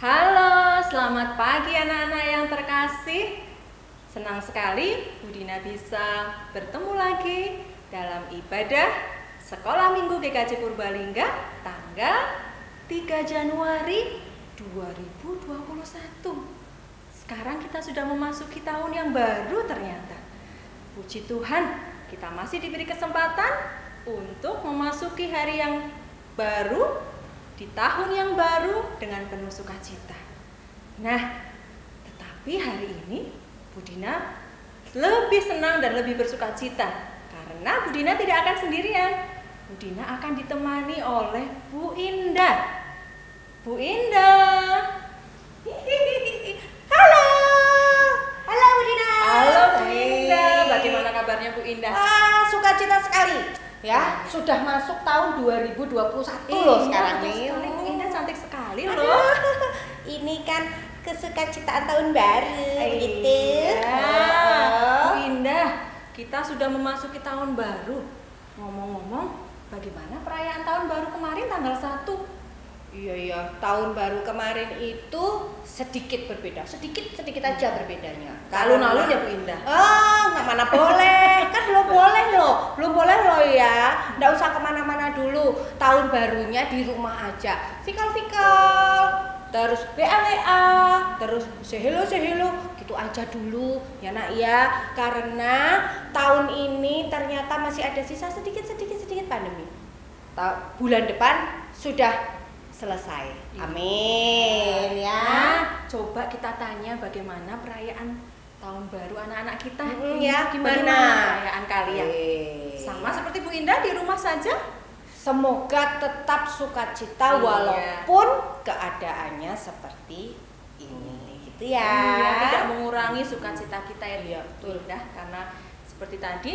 Halo, selamat pagi anak-anak yang terkasih. Senang sekali Budina bisa bertemu lagi dalam ibadah Sekolah Minggu GKJ Purbalingga tanggal 3 Januari 2021. Sekarang kita sudah memasuki tahun yang baru ternyata. Puji Tuhan, kita masih diberi kesempatan untuk memasuki hari yang baru di tahun yang baru dengan penuh sukacita. Nah, tetapi hari ini Budina lebih senang dan lebih bersukacita karena Budina tidak akan sendirian. Budina akan ditemani oleh Bu Indah. Bu Indah. Tahun 2021 loh sekarang nih. Bu Indah cantik sekali Aduh, loh. Ini kan kesukacitaan tahun baru gitu. Iya. Bu Indah, kita sudah memasuki tahun baru. Ngomong-ngomong, bagaimana perayaan tahun baru kemarin tanggal 1? Iya iya, tahun baru kemarin itu sedikit berbeda, sedikit sedikit aja berbedanya. Alun-alun ya Bu Indah? Oh, nggak mana boleh, kan belum boleh loh, belum boleh loh ya. Nggak usah ke mana-mana dulu. Tahun barunya di rumah aja, terus WA terus say hello say hello, gitu aja dulu ya nak ya. Karena tahun ini ternyata masih ada sisa sedikit sedikit sedikit pandemi. Bulan depan sudah selesai. Amin ya. Nah, coba kita tanya bagaimana perayaan tahun baru anak-anak kita. Mm, ya, Bagaimana gimana? perayaan kalian? Sama seperti Bu Indah di rumah saja? Semoga tetap sukacita Iya. walaupun keadaannya seperti ini. Gitu ya. Iya, tidak mengurangi sukacita kita ya Iya, betul dah karena seperti tadi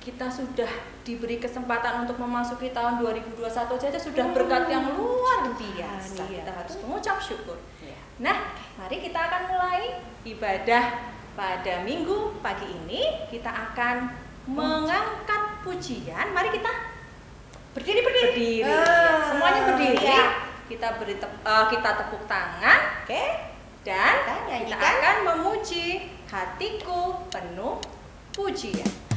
kita sudah diberi kesempatan untuk memasuki tahun 2021 saja sudah berkat yang luar biasa. Iya. Kita harus mengucap syukur. Iya. Nah, mari kita akan mulai ibadah pada minggu pagi ini. Kita akan mengangkat pujian. Mari kita Berdiri berdiri. berdiri. Ah, Semuanya berdiri. iya. Kita beri tep- eh, kita tepuk tangan Oke. dan Kita kita akan memuji hatiku penuh pujian.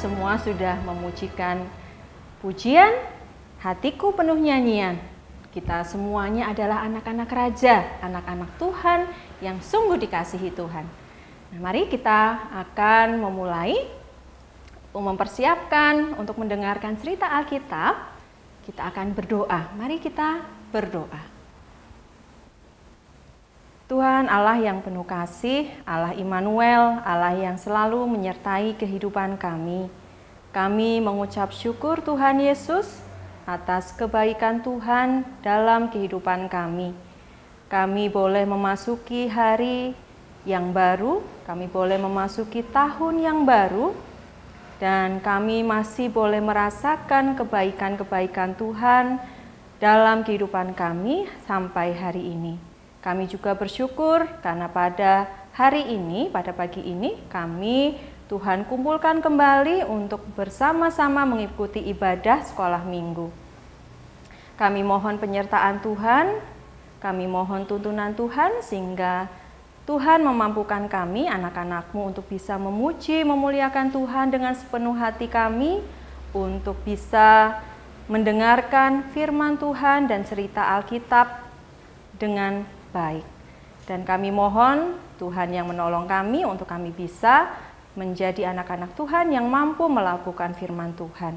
Semua sudah memujikan pujian, hatiku penuh nyanyian. Kita semuanya adalah anak-anak raja, anak-anak Tuhan yang sungguh dikasihi Tuhan. Nah, mari kita akan memulai mempersiapkan untuk mendengarkan cerita Alkitab. Kita akan berdoa. Mari kita berdoa. Tuhan Allah yang penuh kasih, Allah Immanuel, Allah yang selalu menyertai kehidupan kami. Kami mengucap syukur Tuhan Yesus atas kebaikan Tuhan dalam kehidupan kami. Kami boleh memasuki hari yang baru, kami boleh memasuki tahun yang baru, dan kami masih boleh merasakan kebaikan-kebaikan Tuhan dalam kehidupan kami sampai hari ini. Kami juga bersyukur karena pada hari ini, pada pagi ini, kami Tuhan kumpulkan kembali untuk bersama-sama mengikuti ibadah sekolah minggu. Kami mohon penyertaan Tuhan, kami mohon tuntunan Tuhan sehingga Tuhan memampukan kami, anak-anakmu, untuk bisa memuji, memuliakan Tuhan dengan sepenuh hati kami, untuk bisa mendengarkan firman Tuhan dan cerita Alkitab dengan baik. Dan kami mohon Tuhan yang menolong kami untuk kami bisa menjadi anak-anak Tuhan yang mampu melakukan firman Tuhan.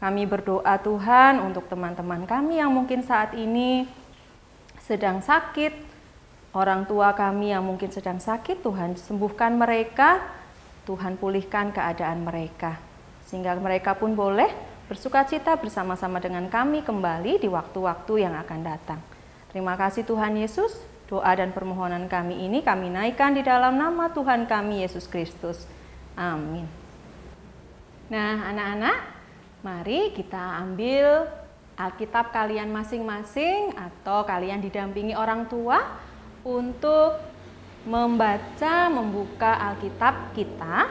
Kami berdoa Tuhan untuk teman-teman kami yang mungkin saat ini sedang sakit, orang tua kami yang mungkin sedang sakit, Tuhan sembuhkan mereka, Tuhan pulihkan keadaan mereka. Sehingga mereka pun boleh bersuka cita bersama-sama dengan kami kembali di waktu-waktu yang akan datang. Terima kasih Tuhan Yesus. Doa dan permohonan kami ini kami naikkan di dalam nama Tuhan kami Yesus Kristus. Amin. Nah, anak-anak, mari kita ambil Alkitab kalian masing-masing atau kalian didampingi orang tua untuk membaca, membuka Alkitab kita.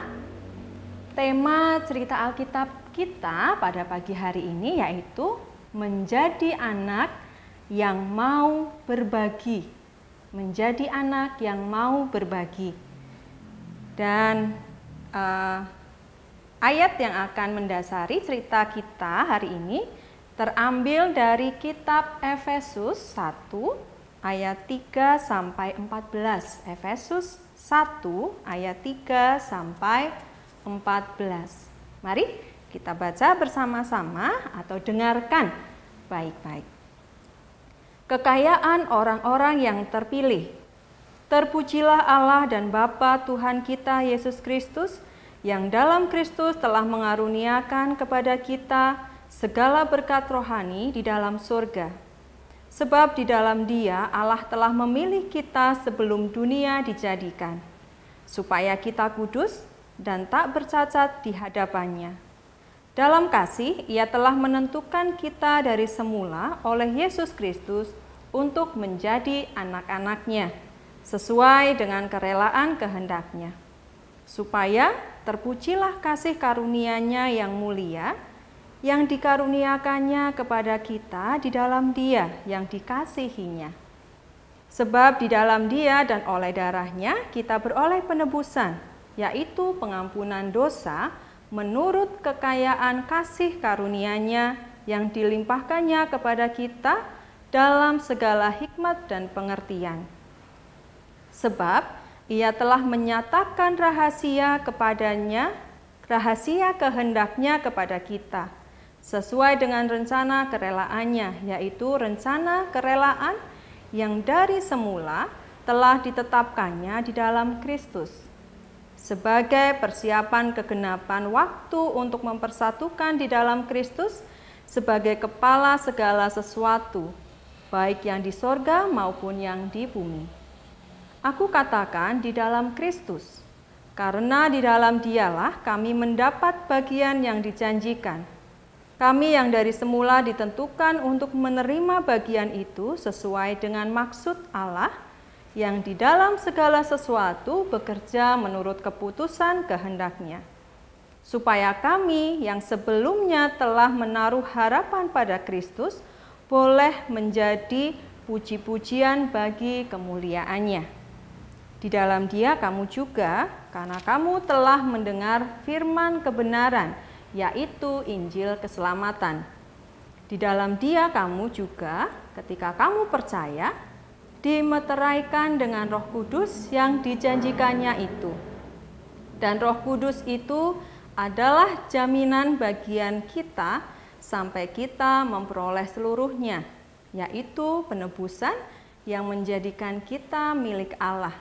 Tema cerita Alkitab kita pada pagi hari ini yaitu menjadi anak yang mau berbagi, menjadi anak yang mau berbagi. Dan uh, ayat yang akan mendasari cerita kita hari ini terambil dari kitab Efesus 1 ayat 3 sampai 14. Efesus 1 ayat 3 sampai 14. Mari kita baca bersama-sama atau dengarkan baik-baik kekayaan orang-orang yang terpilih. Terpujilah Allah dan Bapa Tuhan kita Yesus Kristus yang dalam Kristus telah mengaruniakan kepada kita segala berkat rohani di dalam surga. Sebab di dalam Dia Allah telah memilih kita sebelum dunia dijadikan, supaya kita kudus dan tak bercacat di hadapannya. Dalam kasih, ia telah menentukan kita dari semula oleh Yesus Kristus untuk menjadi anak-anaknya, sesuai dengan kerelaan kehendaknya. Supaya terpujilah kasih karunia-Nya yang mulia, yang dikaruniakannya kepada kita di dalam dia yang dikasihinya. Sebab di dalam dia dan oleh darahnya kita beroleh penebusan, yaitu pengampunan dosa, menurut kekayaan kasih karunia-Nya yang dilimpahkannya kepada kita dalam segala hikmat dan pengertian. Sebab ia telah menyatakan rahasia kepadanya, rahasia kehendaknya kepada kita, sesuai dengan rencana kerelaannya, yaitu rencana kerelaan yang dari semula telah ditetapkannya di dalam Kristus sebagai persiapan kegenapan waktu untuk mempersatukan di dalam Kristus sebagai kepala segala sesuatu, baik yang di sorga maupun yang di bumi. Aku katakan di dalam Kristus, karena di dalam dialah kami mendapat bagian yang dijanjikan. Kami yang dari semula ditentukan untuk menerima bagian itu sesuai dengan maksud Allah, yang di dalam segala sesuatu bekerja menurut keputusan kehendaknya. Supaya kami yang sebelumnya telah menaruh harapan pada Kristus boleh menjadi puji-pujian bagi kemuliaannya. Di dalam Dia kamu juga, karena kamu telah mendengar firman kebenaran, yaitu Injil keselamatan. Di dalam Dia kamu juga, ketika kamu percaya, dimeteraikan dengan Roh Kudus yang dijanjikannya itu. Dan Roh Kudus itu adalah jaminan bagian kita sampai kita memperoleh seluruhnya, yaitu penebusan yang menjadikan kita milik Allah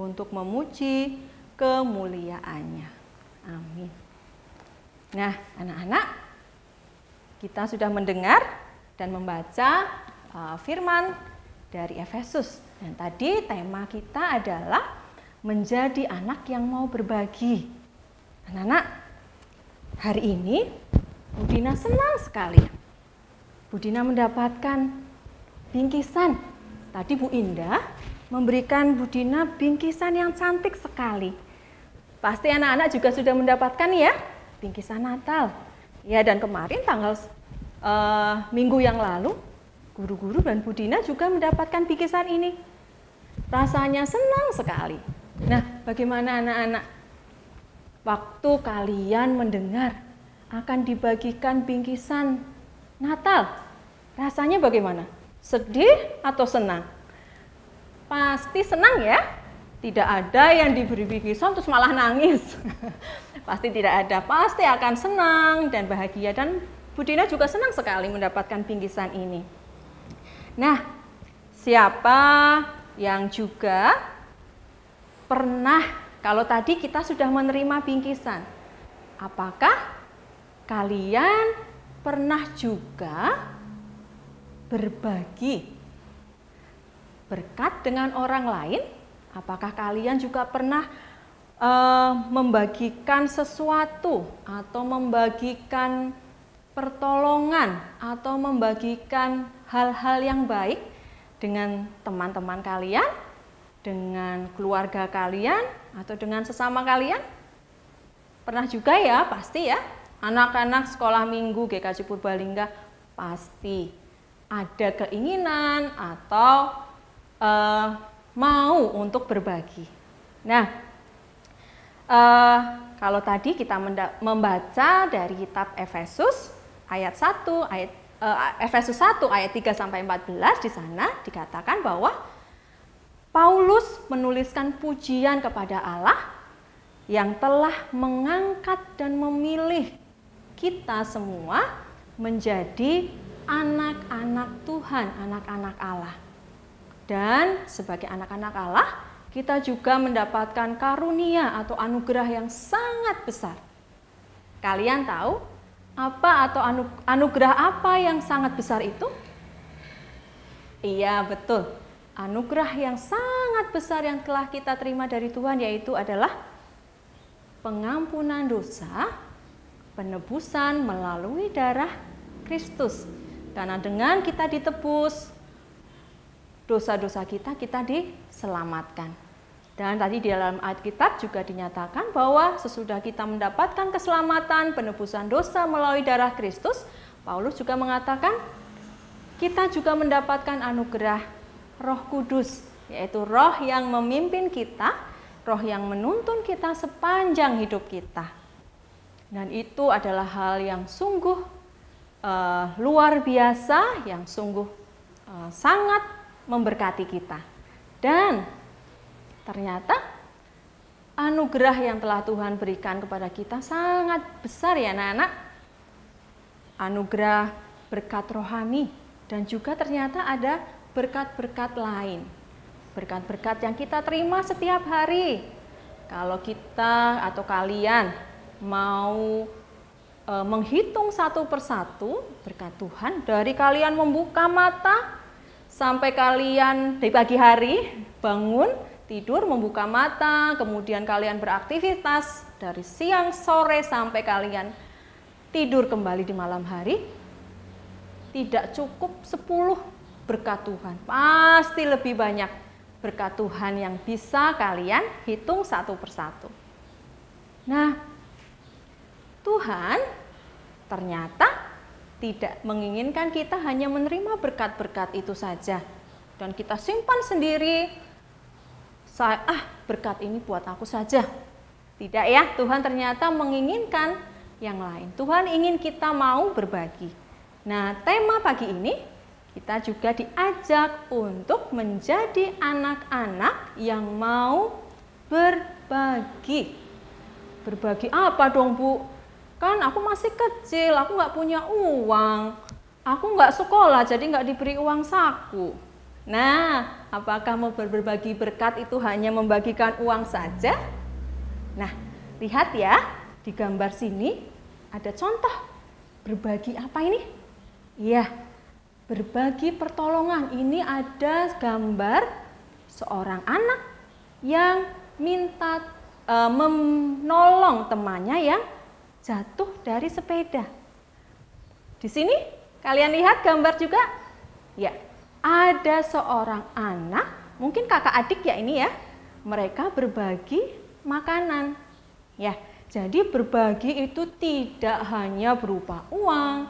untuk memuji kemuliaannya. Amin. Nah, anak-anak, kita sudah mendengar dan membaca uh, firman dari Efesus. Dan tadi tema kita adalah menjadi anak yang mau berbagi. Anak-anak, hari ini Budina senang sekali. Budina mendapatkan bingkisan. Tadi Bu Indah memberikan Budina bingkisan yang cantik sekali. Pasti anak-anak juga sudah mendapatkan ya bingkisan Natal. Ya dan kemarin tanggal uh, minggu yang lalu guru-guru dan Budina juga mendapatkan bingkisan ini. Rasanya senang sekali. Nah, bagaimana anak-anak? Waktu kalian mendengar akan dibagikan bingkisan Natal, rasanya bagaimana? Sedih atau senang? Pasti senang ya. Tidak ada yang diberi bingkisan terus malah nangis. pasti tidak ada. Pasti akan senang dan bahagia dan Budina juga senang sekali mendapatkan bingkisan ini. Nah, siapa yang juga pernah kalau tadi kita sudah menerima bingkisan, apakah kalian pernah juga berbagi berkat dengan orang lain? Apakah kalian juga pernah uh, membagikan sesuatu atau membagikan pertolongan atau membagikan hal-hal yang baik dengan teman-teman kalian, dengan keluarga kalian, atau dengan sesama kalian? Pernah juga ya, pasti ya. Anak-anak sekolah minggu GKJ Purbalingga pasti ada keinginan atau uh, mau untuk berbagi. Nah, uh, kalau tadi kita membaca dari kitab Efesus ayat 1 ayat uh, Efesus 1 ayat 3 sampai 14 di sana dikatakan bahwa Paulus menuliskan pujian kepada Allah yang telah mengangkat dan memilih kita semua menjadi anak-anak Tuhan, anak-anak Allah. Dan sebagai anak-anak Allah, kita juga mendapatkan karunia atau anugerah yang sangat besar. Kalian tahu apa atau anu, anugerah apa yang sangat besar itu? Iya, betul. Anugerah yang sangat besar yang telah kita terima dari Tuhan yaitu adalah pengampunan dosa, penebusan melalui darah Kristus. Karena dengan kita ditebus, dosa-dosa kita kita diselamatkan. Dan tadi di dalam ayat kitab juga dinyatakan bahwa sesudah kita mendapatkan keselamatan, penebusan dosa melalui darah Kristus, Paulus juga mengatakan kita juga mendapatkan anugerah Roh Kudus, yaitu roh yang memimpin kita, roh yang menuntun kita sepanjang hidup kita. Dan itu adalah hal yang sungguh uh, luar biasa, yang sungguh uh, sangat memberkati kita. Dan ternyata anugerah yang telah Tuhan berikan kepada kita sangat besar ya anak-anak. Anugerah berkat rohani dan juga ternyata ada berkat-berkat lain. Berkat-berkat yang kita terima setiap hari. Kalau kita atau kalian mau e, menghitung satu persatu berkat Tuhan dari kalian membuka mata sampai kalian di pagi hari bangun, tidur, membuka mata, kemudian kalian beraktivitas dari siang sore sampai kalian tidur kembali di malam hari, tidak cukup 10 berkat Tuhan. Pasti lebih banyak berkat Tuhan yang bisa kalian hitung satu persatu. Nah, Tuhan ternyata tidak menginginkan kita hanya menerima berkat-berkat itu saja dan kita simpan sendiri saya ah berkat ini buat aku saja. Tidak ya, Tuhan ternyata menginginkan yang lain. Tuhan ingin kita mau berbagi. Nah, tema pagi ini kita juga diajak untuk menjadi anak-anak yang mau berbagi. Berbagi apa dong Bu? Kan aku masih kecil, aku nggak punya uang. Aku nggak sekolah, jadi nggak diberi uang saku. Nah, apakah mau berbagi berkat itu hanya membagikan uang saja? Nah, lihat ya, di gambar sini ada contoh berbagi apa ini? Iya, berbagi pertolongan. Ini ada gambar seorang anak yang minta e, menolong temannya yang jatuh dari sepeda. Di sini kalian lihat gambar juga? Ya, ada seorang anak, mungkin kakak adik ya ini ya. Mereka berbagi makanan. Ya, jadi berbagi itu tidak hanya berupa uang,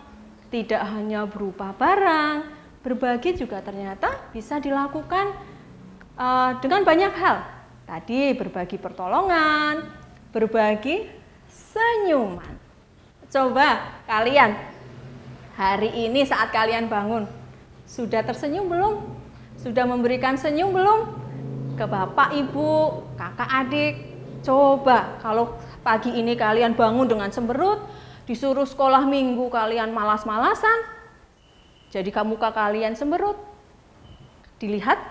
tidak hanya berupa barang. Berbagi juga ternyata bisa dilakukan uh, dengan banyak hal. Tadi berbagi pertolongan, berbagi senyuman. Coba kalian hari ini saat kalian bangun sudah tersenyum belum? Sudah memberikan senyum belum? Ke bapak, ibu, kakak, adik, Coba kalau pagi ini kalian bangun dengan semberut, disuruh sekolah minggu kalian malas-malasan, jadi muka kalian semberut. Dilihat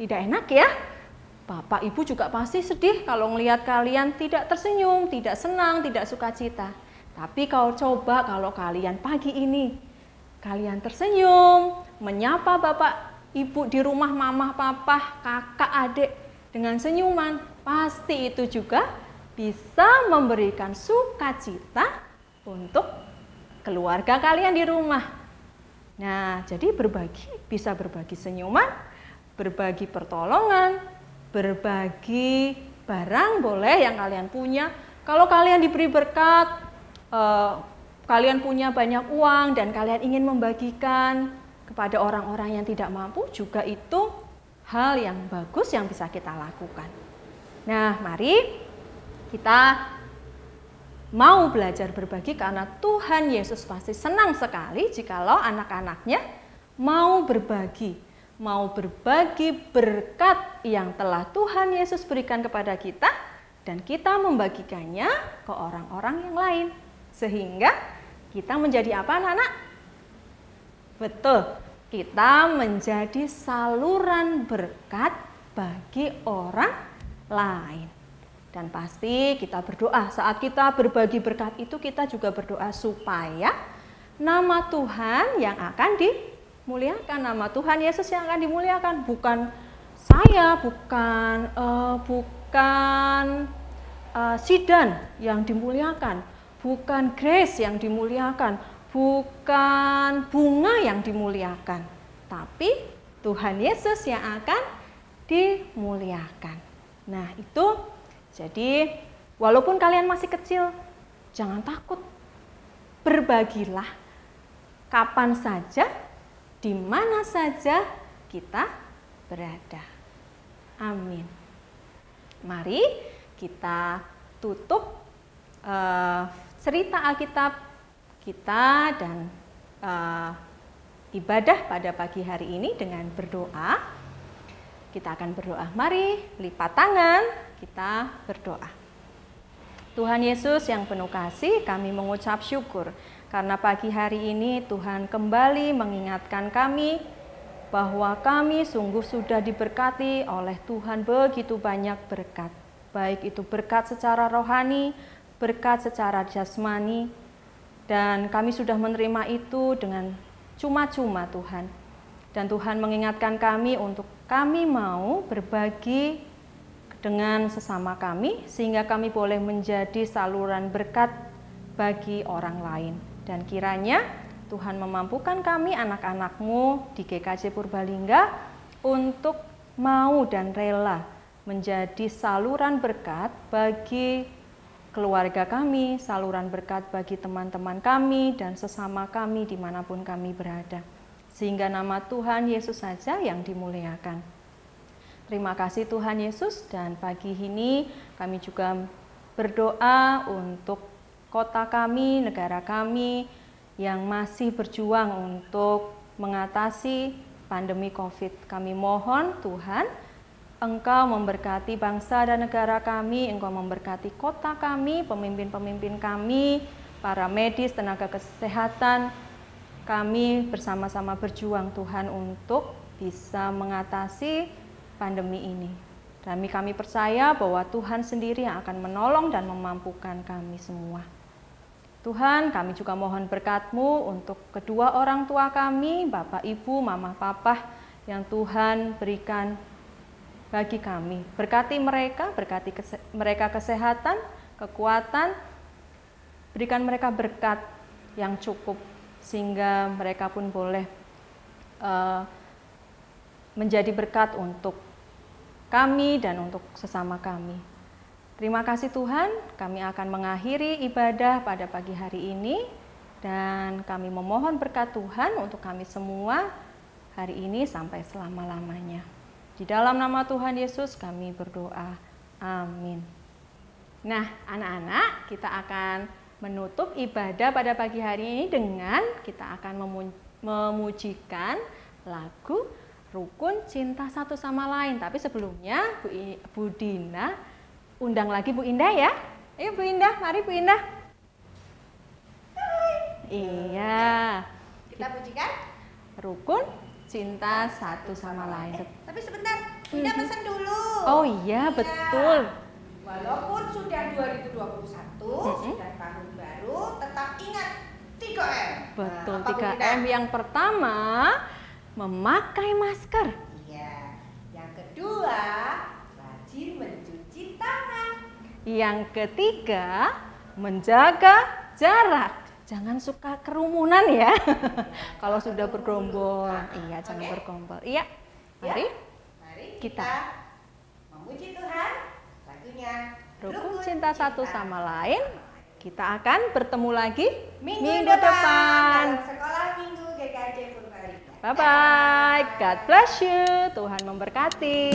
tidak enak ya. Bapak Ibu juga pasti sedih kalau melihat kalian tidak tersenyum, tidak senang, tidak sukacita. Tapi kalau coba kalau kalian pagi ini kalian tersenyum, menyapa Bapak Ibu di rumah mama, papa, kakak, adik dengan senyuman, pasti itu juga bisa memberikan sukacita untuk keluarga kalian di rumah. Nah, jadi berbagi bisa berbagi senyuman, berbagi pertolongan, berbagi barang boleh yang kalian punya. Kalau kalian diberi berkat, eh, kalian punya banyak uang dan kalian ingin membagikan kepada orang-orang yang tidak mampu juga itu hal yang bagus yang bisa kita lakukan. Nah, mari kita mau belajar berbagi karena Tuhan Yesus pasti senang sekali jikalau anak-anaknya mau berbagi, mau berbagi berkat yang telah Tuhan Yesus berikan kepada kita dan kita membagikannya ke orang-orang yang lain. Sehingga kita menjadi apa anak-anak? Betul, kita menjadi saluran berkat bagi orang lain. Dan pasti kita berdoa saat kita berbagi berkat itu kita juga berdoa supaya nama Tuhan yang akan dimuliakan, nama Tuhan Yesus yang akan dimuliakan, bukan saya, bukan uh, bukan uh, Sidan yang dimuliakan, bukan Grace yang dimuliakan, bukan bunga yang dimuliakan, tapi Tuhan Yesus yang akan dimuliakan. Nah, itu jadi walaupun kalian masih kecil, jangan takut. Berbagilah kapan saja, di mana saja kita berada. Amin. Mari kita tutup uh, cerita Alkitab kita dan uh, ibadah pada pagi hari ini dengan berdoa. Kita akan berdoa. Mari lipat tangan, kita berdoa. Tuhan Yesus yang penuh kasih, kami mengucap syukur karena pagi hari ini Tuhan kembali mengingatkan kami bahwa kami sungguh sudah diberkati oleh Tuhan begitu banyak berkat. Baik itu berkat secara rohani, berkat secara jasmani, dan kami sudah menerima itu dengan cuma-cuma Tuhan. Dan Tuhan mengingatkan kami untuk kami mau berbagi dengan sesama kami sehingga kami boleh menjadi saluran berkat bagi orang lain. Dan kiranya Tuhan memampukan kami anak-anakmu di GKJ Purbalingga untuk mau dan rela menjadi saluran berkat bagi keluarga kami, saluran berkat bagi teman-teman kami dan sesama kami di mana pun kami berada sehingga nama Tuhan Yesus saja yang dimuliakan. Terima kasih Tuhan Yesus dan pagi ini kami juga berdoa untuk kota kami, negara kami yang masih berjuang untuk mengatasi pandemi Covid. Kami mohon Tuhan Engkau memberkati bangsa dan negara kami, Engkau memberkati kota kami, pemimpin-pemimpin kami, para medis, tenaga kesehatan. Kami bersama-sama berjuang Tuhan untuk bisa mengatasi pandemi ini. Kami kami percaya bahwa Tuhan sendiri yang akan menolong dan memampukan kami semua. Tuhan, kami juga mohon berkat-Mu untuk kedua orang tua kami, Bapak, Ibu, Mama, Papa, yang Tuhan berikan bagi kami. Berkati mereka, berkati kese mereka kesehatan, kekuatan, berikan mereka berkat yang cukup sehingga mereka pun boleh uh, menjadi berkat untuk kami dan untuk sesama kami. Terima kasih Tuhan, kami akan mengakhiri ibadah pada pagi hari ini dan kami memohon berkat Tuhan untuk kami semua hari ini sampai selama-lamanya. Di dalam nama Tuhan Yesus kami berdoa. Amin. Nah, anak-anak, kita akan menutup ibadah pada pagi hari ini dengan kita akan memujikan lagu Rukun Cinta Satu Sama Lain. Tapi sebelumnya Bu, I, Bu Dina undang lagi Bu Indah ya. Ayo Bu Indah, mari Bu Indah. Iya. Kita pujikan Rukun cinta satu sama lain. Eh, tapi sebentar, Indah mm-hmm. pesan dulu. Oh iya, ya. betul. Walaupun sudah 2021, mm -hmm. sudah tahun baru, tetap ingat 3M. Betul, nah, 3M yang pertama memakai masker. Iya. Yang kedua, rajin mencuci tangan. Yang ketiga, menjaga jarak jangan suka kerumunan ya. Kalau sudah bergerombol, iya jangan okay. bergerombol. Iya. Mari. Ya. Mari kita, kita memuji Tuhan. Lagunya Rukun cinta satu sama lain. Kita akan bertemu lagi minggu, minggu depan. depan. Sekolah Minggu GKJ Purbalingga. Bye bye. God bless you. Tuhan memberkati.